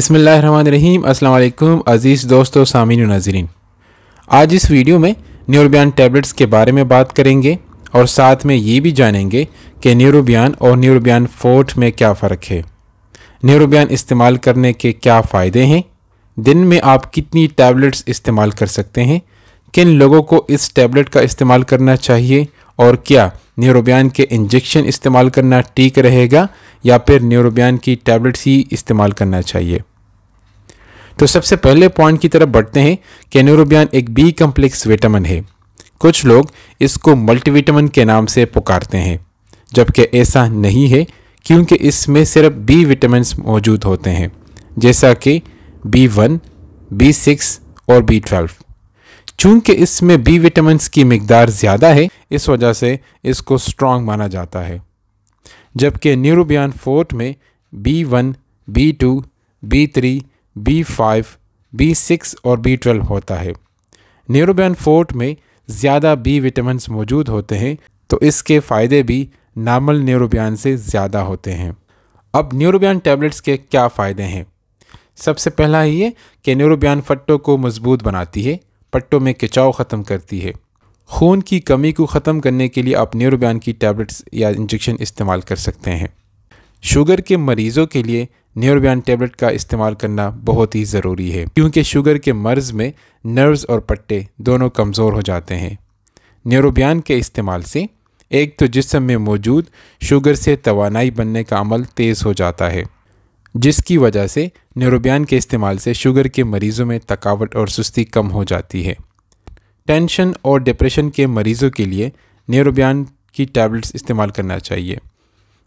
बिसमीम अल्लाम अज़ीज़ दोस्तों सामीन नाजरीन। आज इस वीडियो में न्यूरोबियान टैबलेट्स के बारे में बात करेंगे और साथ में ये भी जानेंगे कि न्यूरोबियान और न्यूरोबियान फोर्ट में क्या फ़र्क है। न्यूरोबियान इस्तेमाल करने के क्या फ़ायदे हैं? दिन में आप कितनी टैबलेट्स इस्तेमाल कर सकते हैं? किन लोगों को इस टैबलेट का इस्तेमाल करना चाहिए? और क्या न्यूरोबियान के इंजेक्शन इस्तेमाल करना ठीक रहेगा या फिर न्यूरोबियान की टैबलेट्स ही इस्तेमाल करना चाहिए? तो सबसे पहले पॉइंट की तरफ़ बढ़ते हैं। कि न्यूरोबियान एक बी कम्प्लेक्स विटामिन है। कुछ लोग इसको मल्टीविटामिन के नाम से पुकारते हैं, जबकि ऐसा नहीं है, क्योंकि इसमें सिर्फ़ बी विटामिन मौजूद होते हैं, जैसा कि बी वन बी सिक्स और बी ट्वेल्व चूँकि इसमें बी विटामिन की मकदार ज़्यादा है, इस वजह से इसको स्ट्रॉन्ग माना जाता है। जबकि न्यूरोबियान फोर्ट में B one B two B three B five B six और बी ट्वेल्व होता है। न्यूरोबियान फोर्ट में ज़्यादा बी विटामिन मौजूद होते हैं तो इसके फ़ायदे भी नॉर्मल न्यूरोबियान से ज़्यादा होते हैं। अब न्यूरोबियान टैबलेट्स के क्या फ़ायदे हैं? सबसे पहला ये कि न्यूरोबियान फट्टों को मज़बूत बनाती है, पट्टों में खिंचाव ख़त्म करती है। खून की कमी को ख़त्म करने के लिए आप न्यूरोबियान की टैबलेट्स या इंजेक्शन इस्तेमाल कर सकते हैं। शुगर के मरीज़ों के लिए न्यूरोबियान टैबलेट का इस्तेमाल करना बहुत ही ज़रूरी है, क्योंकि शुगर के मर्ज़ में नर्व्स और पट्टे दोनों कमज़ोर हो जाते हैं। न्यूरोबियान के इस्तेमाल से एक तो जिसम में मौजूद शुगर से तोानाई बनने का अमल तेज़ हो जाता है, जिसकी वजह से न्यूरोबियान के इस्तेमाल से शुगर के मरीज़ों में थकावट और सुस्ती कम हो जाती है। टेंशन और डिप्रेशन के मरीज़ों के लिए न्यूरोबियान की टैबलेट्स इस्तेमाल करना चाहिए,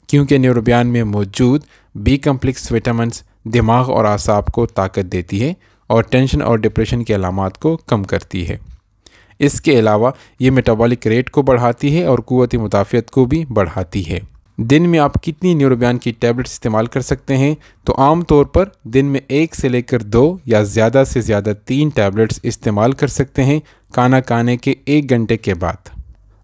क्योंकि न्यूरोबियान में मौजूद बी कम्प्लेक्स विटामिन्स दिमाग और आसाब को ताकत देती है और टेंशन और डिप्रेशन के अलामत को कम करती है। इसके अलावा ये मेटाबॉलिक रेट को बढ़ाती है और क़वती मुदाफ़त को भी बढ़ाती है। दिन में आप कितनी न्यूरोबियान की टैबलेट्स इस्तेमाल कर सकते हैं? तो आम तौर पर दिन में एक से लेकर दो या ज़्यादा से ज़्यादा तीन टैबलेट्स इस्तेमाल कर सकते हैं खाना खाने के एक घंटे के बाद।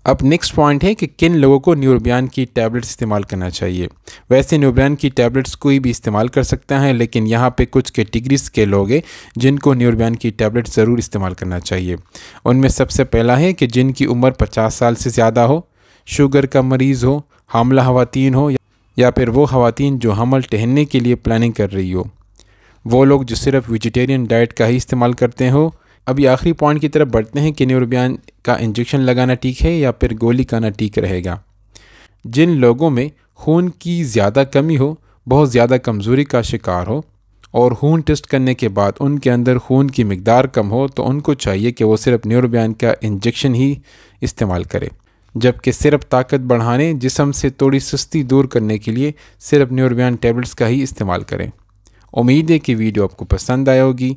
अब नेक्स्ट पॉइंट है कि किन लोगों को न्यूरोबियान की टैबलेट्स इस्तेमाल करना चाहिए। वैसे न्यूरोबियान की टैबलेट्स कोई भी इस्तेमाल कर सकता है, लेकिन यहाँ पे कुछ कैटेगरीज के के लोग हैं जिनको न्यूरोबियान की टैबलेट ज़रूर इस्तेमाल करना चाहिए। उनमें सबसे पहला है कि जिनकी उम्र पचास साल से ज़्यादा हो, शुगर का मरीज़ हो, हमला खवातीन हो, या फिर वो खवातीन जो हमल टहलने के लिए प्लानिंग कर रही हो। वो लोग जो सिर्फ़ वेजिटेरियन डाइट का ही इस्तेमाल करते हो अभी आखिरी पॉइंट की तरफ़ बढ़ते हैं। कि न्यूरोबियान का इंजेक्शन लगाना ठीक है या फिर गोली खाना ठीक रहेगा? जिन लोगों में खून की ज़्यादा कमी हो, बहुत ज़्यादा कमज़ोरी का शिकार हो और खून टेस्ट करने के बाद उनके अंदर खून की मकदार कम हो तो उनको चाहिए कि वो सिर्फ़ न्यूरोबियान का इंजेक्शन ही इस्तेमाल करें। जबकि सिर्फ़ ताकत बढ़ाने, जिसम से थोड़ी सुस्ती दूर करने के लिए सिर्फ़ न्यूरबियान टैबलेट्स का ही इस्तेमाल करें। उम्मीद है कि वीडियो आपको पसंद आया होगी।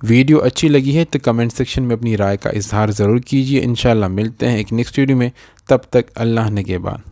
वीडियो अच्छी लगी है तो कमेंट सेक्शन में अपनी राय का इजहार ज़रूर कीजिए। इन मिलते हैं एक नेक्स्ट वीडियो में। तब तक अल्लाह ने के बाद